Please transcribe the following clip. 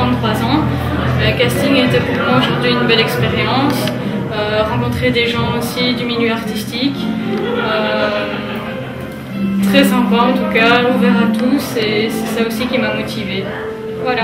33 Le euh, casting était pour moi aujourd'hui une belle expérience. Euh, rencontrer des gens aussi du milieu artistique. Euh, très sympa en tout cas, ouvert à tous et c'est ça aussi qui m'a motivée. Voilà.